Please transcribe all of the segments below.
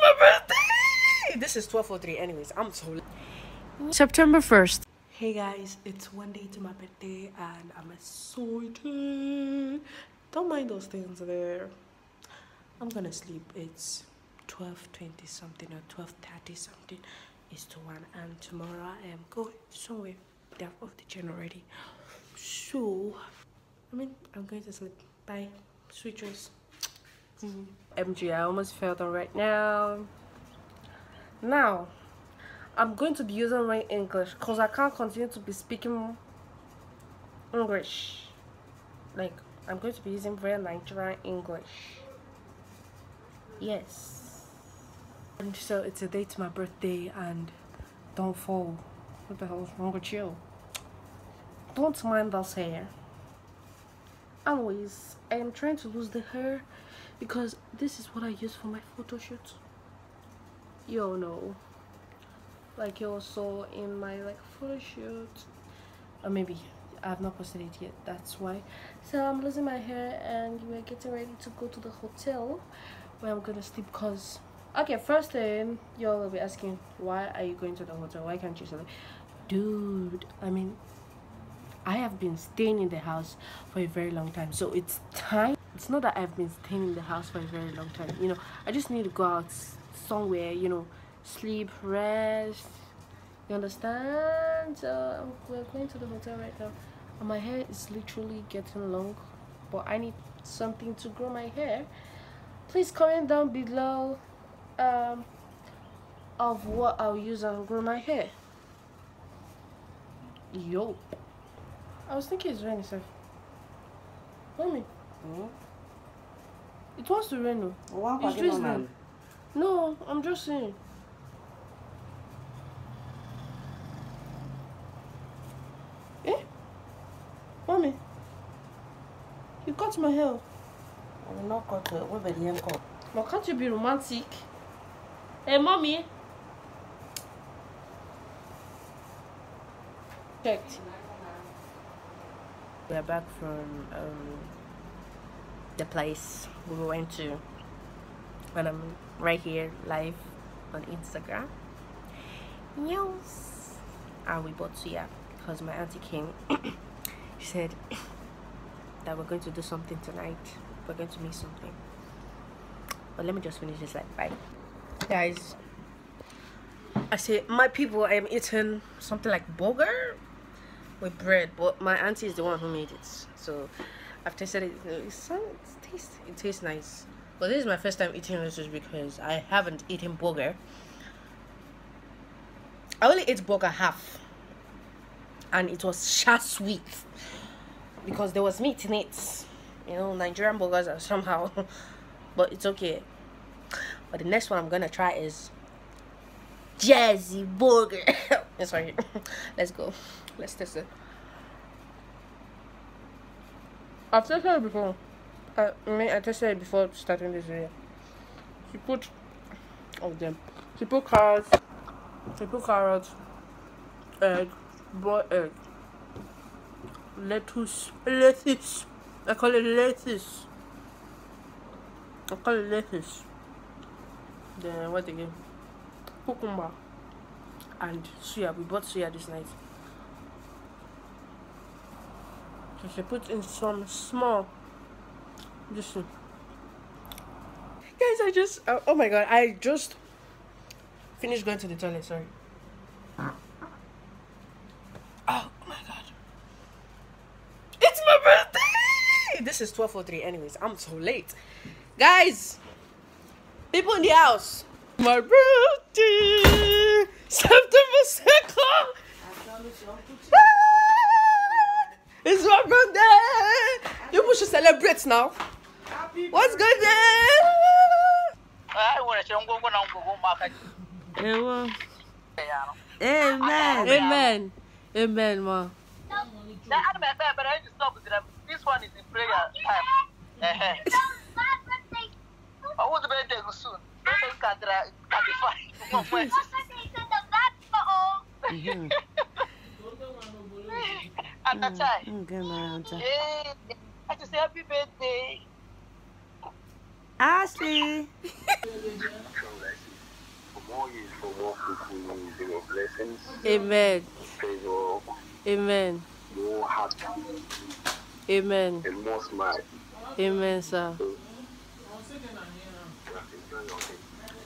my birthday! This is 12.03 anyways. I'm so... September 1st. Hey guys, it's one day to my birthday and I'm excited. Don't mind those things there. I'm gonna sleep. It's 12.20 something or 12.30 something. It's to 1 and tomorrow I am going somewhere. They're off the chain already. So, I mean, I'm going to sleep. Bye. Sweet dreams. MG, I almost fell down right now. Now, I'm going to be using my English because I can't continue to be speaking English. Like, I'm going to be using very Nigerian English. Yes. And so it's a day to my birthday and don't fall. What the hell is wrong with you? Don't mind this hair. Anyways, I am trying to lose the hair because this is what I use for my photo shoot. You all know. Like you all saw in my like photo shoot. Or maybe I have not posted it yet, that's why. So I'm losing my hair and we're getting ready to go to the hotel where I'm gonna sleep because okay first thing y'all will be asking why are you going to the hotel why can't you sleep dude i mean i have been staying in the house for a very long time so it's time it's not that i've been staying in the house for a very long time you know i just need to go out somewhere you know sleep rest you understand we're going to the hotel right now and my hair is literally getting long but i need something to grow my hair please comment down below um, of what I'll use and grow my hair. Yo. I was thinking it's raining, sir. Mommy. Hmm? It wants to rain. One It's drizzling. No, I'm just saying. Eh? Mommy. You cut my hair. I will not cut it. Where the hem cut? But can't you be romantic? Hey, mommy. Checked. We are back from um, the place we went to. And I'm right here live on Instagram. Yes. And we bought suya because my auntie came. she said that we're going to do something tonight. We're going to make something but let me just finish this like bye guys i say my people i am eating something like burger with bread but my auntie is the one who made it so i've tasted it. It tastes it tastes nice. But this is my first time eating this just because i haven't eaten burger. I only ate burger half. And it was sharp sweet. Because there was meat in it. You know nigerian burgers are somehow but it's okay. But the next one i'm gonna try is jazzy burger. Sorry. Let's go. Let's test it i've tested it before I mean, I tested it before starting this video. She put oh, of them. She put carrots. She put carrots, egg, boiled egg, lettuce, lettuce. I call it lettuce. I call it lettuce. Then what again? Cucumber and suya. We bought suya this night. So she put in some small. Listen. guys, I just uh, oh my god, I just finished going to the toilet. Sorry. Oh my god. It's my birthday! This is 12.03 anyways. I'm so late. Guys! People in the house! My birthday! September 2nd! It's my birthday! You should celebrate now. What's good there? Amen. Amen. Amen, ma. This one is in prayer time. I want to be there soon. Don't good, my auntie. Hey, I just say happy birthday. Ashley. Amen. Amen. Amen. Amen, sir.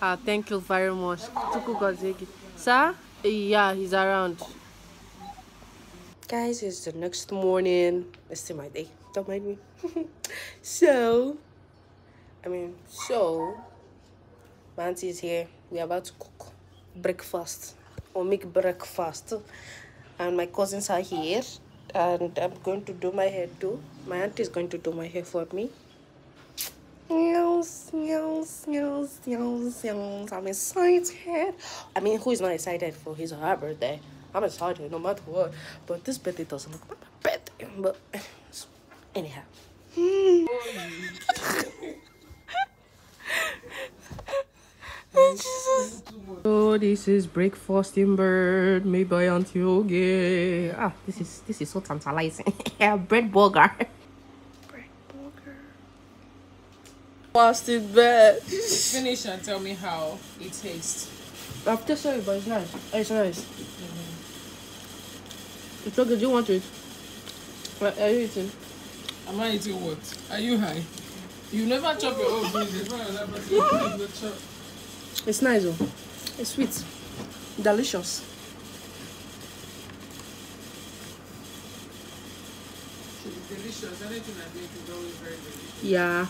Ah, thank you very much. Sir, yeah, he's around. Guys, it's the next morning. It's still my day. Don't mind me. so, I mean, so, my auntie is here. We're about to cook breakfast or make breakfast. And my cousins are here. And I'm going to do my hair too. My auntie is going to do my hair for me. Yes, yes, yes, yes, yes. I'm excited. I mean, who is not excited for his or her birthday? I'm excited no matter what. But this birthday doesn't look like my birthday. But anyhow. Oh, this is breakfast in bird made by Auntie Oge. Ah, this is this is so tantalizing. Bread burger. Bread burger. Fast in bed. Finish and tell me how it tastes. I've tasted it, but it's nice. It's nice. It's so good. Do you want it? What are you eating? Am I eating what? Are you high? You never chop your own food before another person eats the chop. It's nice, though. It's sweet. Delicious. It's delicious. Anything I make is always very delicious. Yeah.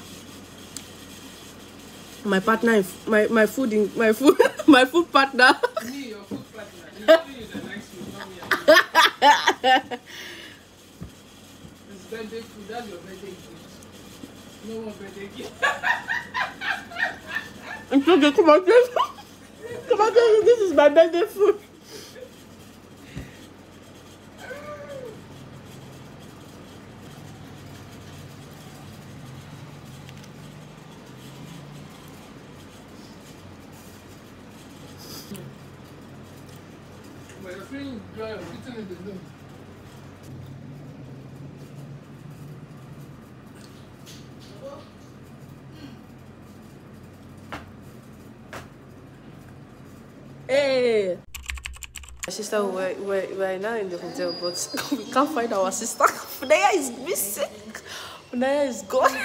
My partner, my my food in my food my food partner. Me, your food partner. It's only you that likes food, not me. It's birthday food. That's your birthday gift. No more birthday gift. It's okay, come on. Come on. This is my birthday food. Sister, we're, we're, we're now in the hotel, but we can't find our sister. Funaya is missing. Funaya is gone.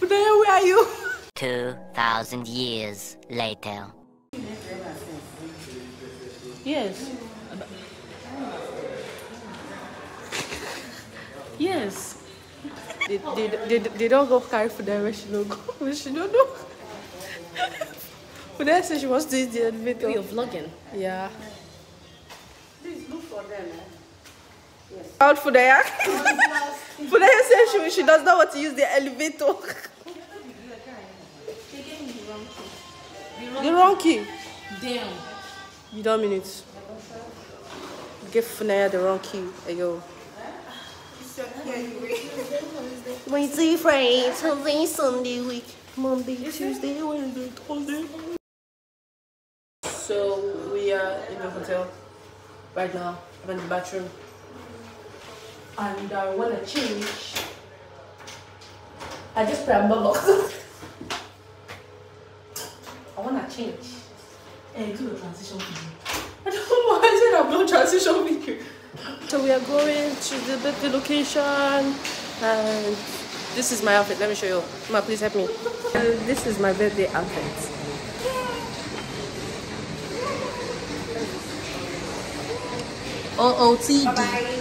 Funaya, where are you? 2,000 years later. Yes. Yes. They, they, they, they don't go carry for them when she don't go. When she don't know. But then said she wants to use the elevator. You're vlogging? Yeah. Please look for them. Out for there. For there said she, she does not want to use the elevator. The wrong key. Damn. You don't mean it. Give Funaya the wrong key. Ayo. Wednesday, Friday, Saturday, Sunday week. Monday, Tuesday, Wednesday, Thursday. So we are in the hotel right now. I'm in the bathroom. And I wanna change. I just put a bubble. I wanna change. Hey, do the transition for me. I don't know why I said I'm not transition video. So we are going to the birthday location and this is my outfit. Let me show you. Ma, please help me. Uh, this is my birthday outfit. OOTD. suya.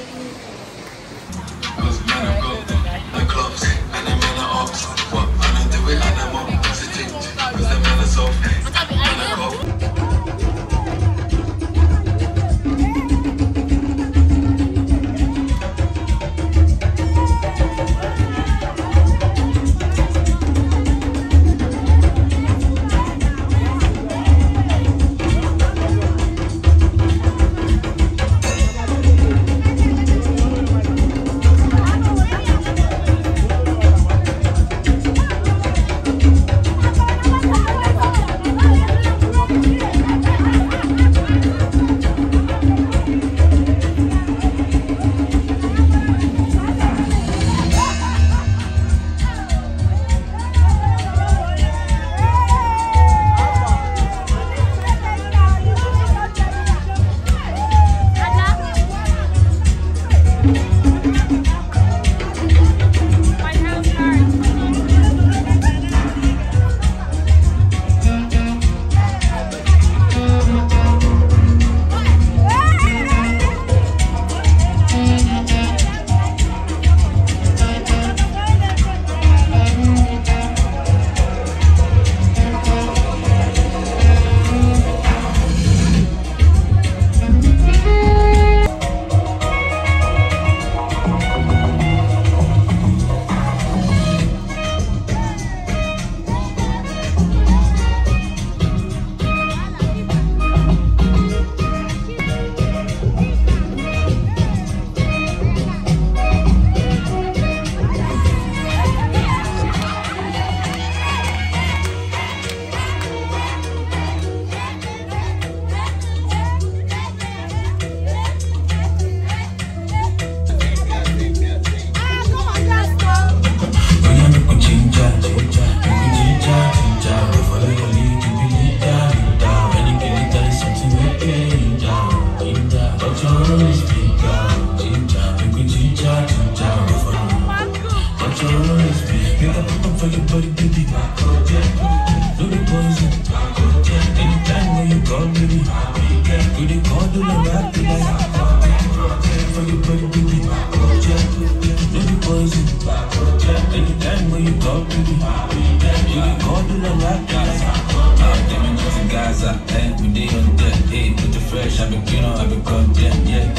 kan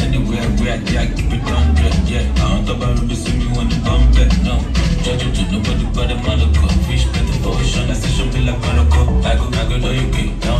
anywhere where I dey keep it down jẹ yẹ about tó bá rúbi sí mi you ni back bẹ̀ Judge jọjọ tó nobody gbọ́dọ̀ má lọ kọ fish pẹ̀lú fọwọ́sán àṣẹṣọ́ bí lápá lọ́kọ́ àgọ́ àgọ́ lọ́yọ̀kẹ́ náà.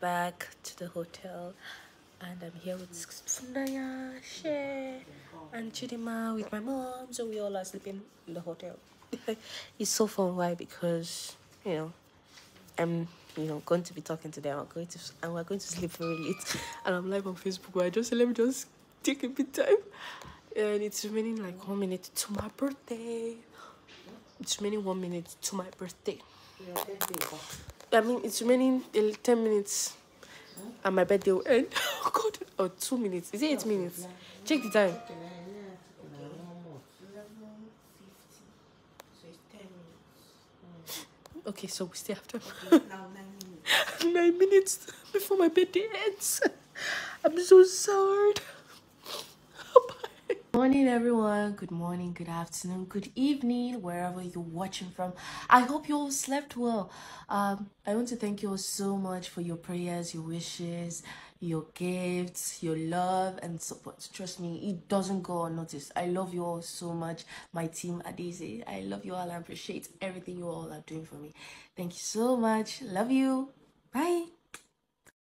Back to the hotel, and I'm here with Funaya, Shay, and Chidima with my mom. So we all are sleeping in the hotel. it's so fun. Why? Because you know, I'm you know going to be talking to them. I'm going to and we're going to sleep very late. And I'm live on Facebook. But I just let me just take a bit time. And it's remaining like one minute to my birthday. It's remaining one minute to my birthday. I mean, it's remaining 10 minutes and my birthday will end. Oh, God. Or two minutes. Is it eight minutes? Check the time. Okay, so we still have time. nine minutes before my birthday ends. I'm so sorry. Morning, everyone. Good morning, good afternoon, good evening, wherever you're watching from. I hope you all slept well. Um, I want to thank you all so much for your prayers, your wishes, your gifts, your love, and support. Trust me, it doesn't go unnoticed. I love you all so much. My team, Adize, I love you all. I appreciate everything you all are doing for me. Thank you so much. Love you. Bye.